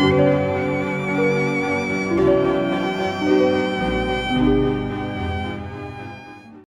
Música